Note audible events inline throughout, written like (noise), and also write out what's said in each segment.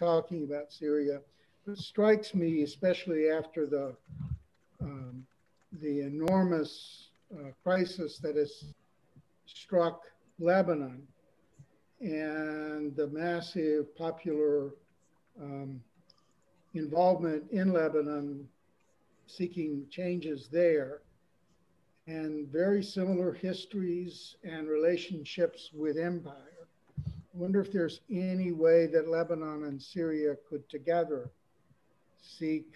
talking about Syria. It strikes me, especially after the um, the enormous uh, crisis that has struck Lebanon and the massive popular um, involvement in Lebanon seeking changes there and very similar histories and relationships with empire. I wonder if there's any way that Lebanon and Syria could together seek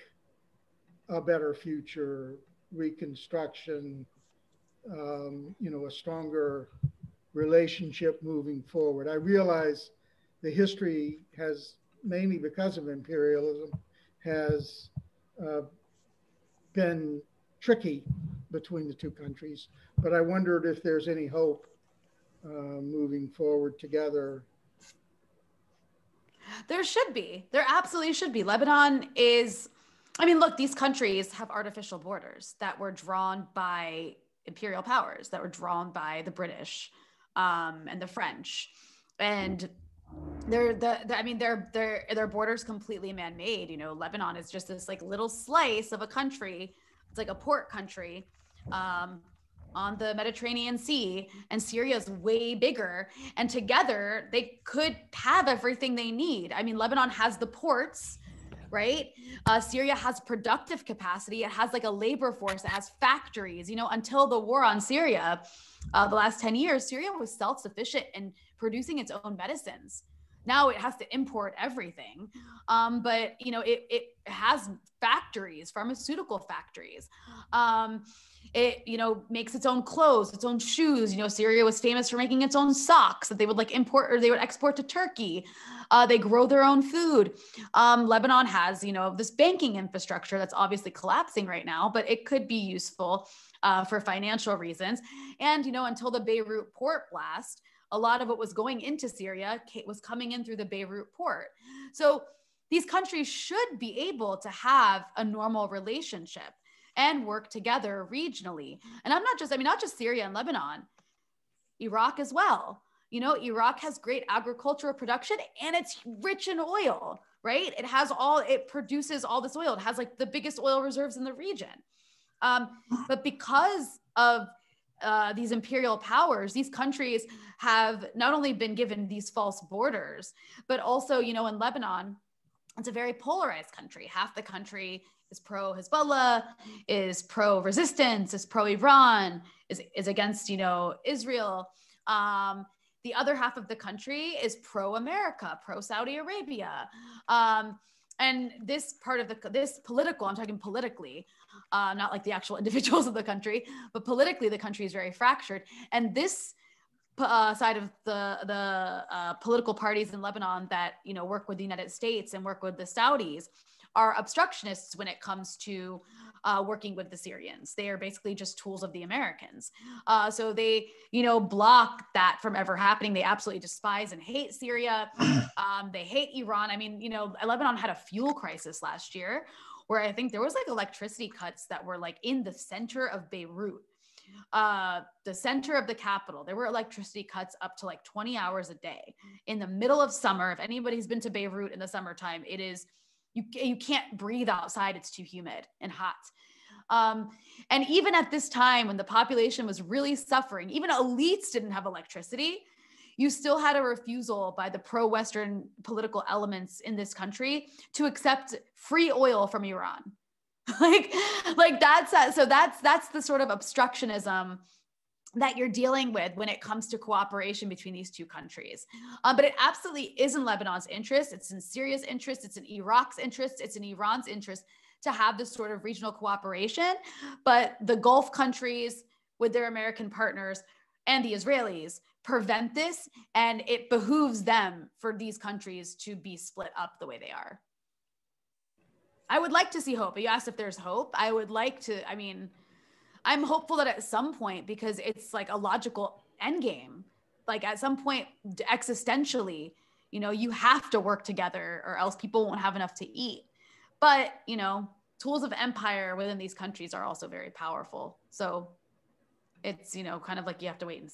a better future, reconstruction, um, you know, a stronger relationship moving forward. I realize the history has, mainly because of imperialism, has uh, been tricky between the two countries. But I wondered if there's any hope uh, moving forward together. There should be. There absolutely should be. Lebanon is, I mean, look, these countries have artificial borders that were drawn by imperial powers, that were drawn by the British um, and the French. And they're the, the, I mean their their their borders completely man-made. You know, Lebanon is just this like little slice of a country. It's like a port country um, on the Mediterranean Sea, and Syria is way bigger. And together, they could have everything they need. I mean, Lebanon has the ports, right? Uh, Syria has productive capacity. It has like a labor force. It has factories. You know, until the war on Syria, uh, the last 10 years, Syria was self sufficient in producing its own medicines. Now it has to import everything. Um, but, you know, it, it has factories, pharmaceutical factories. Um, it, you know, makes its own clothes, its own shoes. You know, Syria was famous for making its own socks that they would like import or they would export to Turkey. Uh, they grow their own food. Um, Lebanon has, you know, this banking infrastructure that's obviously collapsing right now, but it could be useful uh, for financial reasons. And, you know, until the Beirut port blast, a lot of what was going into Syria was coming in through the Beirut port. So these countries should be able to have a normal relationship and work together regionally. And I'm not just, I mean, not just Syria and Lebanon, Iraq as well. You know, Iraq has great agricultural production and it's rich in oil, right? It has all, it produces all this oil. It has like the biggest oil reserves in the region. Um, but because of uh, these imperial powers, these countries have not only been given these false borders, but also, you know, in Lebanon, it's a very polarized country. Half the country is pro Hezbollah, is pro resistance, is pro Iran, is, is against, you know, Israel. Um, the other half of the country is pro America, pro Saudi Arabia. Um, and this part of the this political i'm talking politically uh, not like the actual (laughs) individuals of the country but politically the country is very fractured. And this uh, side of the the uh, political parties in lebanon that you know work with the united states and work with the saudis are obstructionists when it comes to uh, working with the Syrians. They are basically just tools of the Americans. Uh, so they, you know, block that from ever happening. They absolutely despise and hate Syria. (clears throat) Um, they hate Iran. I mean, you know, Lebanon had a fuel crisis last year where I think there was like electricity cuts that were like in the center of Beirut uh, the center of the capital, there were electricity cuts up to like 20 hours a day in the middle of summer. If anybody's been to Beirut in the summertime, it is you, you can't breathe outside. It's too humid and hot. Um, and even at this time when the population was really suffering, even elites didn't have electricity. You still had a refusal by the pro Western political elements in this country to accept free oil from Iran. (laughs) like, like that's that. So that's that's the sort of obstructionism that you're dealing with when it comes to cooperation between these two countries. Um, but it absolutely is in Lebanon's interest. It's in Syria's interest. It's in Iraq's interest. It's in Iran's interest to have this sort of regional cooperation. But the Gulf countries, with their American partners and the Israelis, prevent this. And it behooves them for these countries to be split up the way they are. I would like to see hope. You asked if there's hope. I would like to, I mean, I'm hopeful that at some point, because it's like a logical end game, like at some point existentially, you know, you have to work together or else people won't have enough to eat. But, you know, tools of empire within these countries are also very powerful. So it's, you know, kind of like you have to wait and